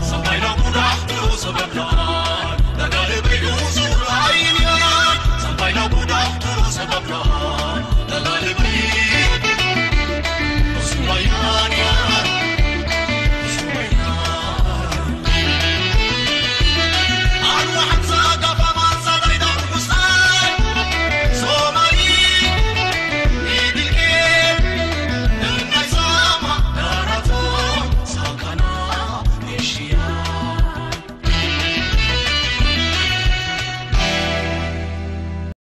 Somebody don't move off, so much.